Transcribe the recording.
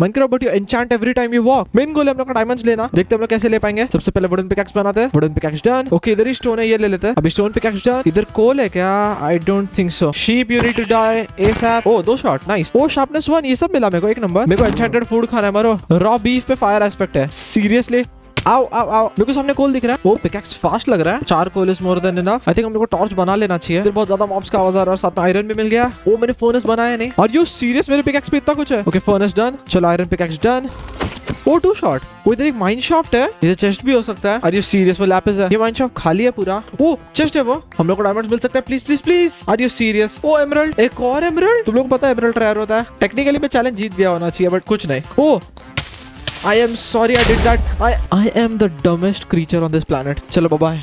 मन करो but you enchant every time you walk main goal है हम लोग का डायमंड्स लेना। देखते हम लोग कैसे ले पाएँगे। सबसे पहले वुडन पिकैक्स बनाते हैं। वुडन पिकैक्स डन ओके इधर ही स्टोन है, ये ले लेते हैं। अभी स्टोन पिकैक्स डन इधर कोल है क्या? I don't think so sheep you need to dye ASAP oh दो shot nice oh sharpness one ये सब मिला मेरे को। एक नंबर मेरे को एन्चेंटेड फ़ूड खाना है, मारो। रॉ बीफ पे फायर एस्पेक्ट है। सीरियसली आओ आओ आओ। मेरे को सामने कोल दिख रहा है। वो पिकैक्स फास्ट लग रहा है। चार coal is more than enough I think हम लोग को टॉर्च बना लेना चाहिए। इधर बहुत ज़्यादा मॉब्स का आवाज़ आ रहा है साथ में आयरन भी मिल गया। वो मैंने फर्नेस बनाया नहीं। और यू सीरियस मेरे पिकैक्स पे इतना कुछ है। ओके फर्नेस डन चलो iron pickaxe done oh two shot वो इधर एक माइन शाफ्ट है। इधर चेस्ट भी हो सकता है। आर यू सीरियस वो लैपिस है। ये माइन शाफ्ट खाली है पूरा। ओ चेस्ट है वो। हम लोग को डायमंड्स मिल सकता है। Please please please are you serious oh emerald एक और एमरल्ड तुम लोग पता है एमरल्ड रेयर होता है। टेक्निकली मैं चैलेंज जीत गया होना चाहिए बट कुछ नहीं। ओ I am sorry I did that. I I am the dumbest creature on this planet. Chalo, bye-bye.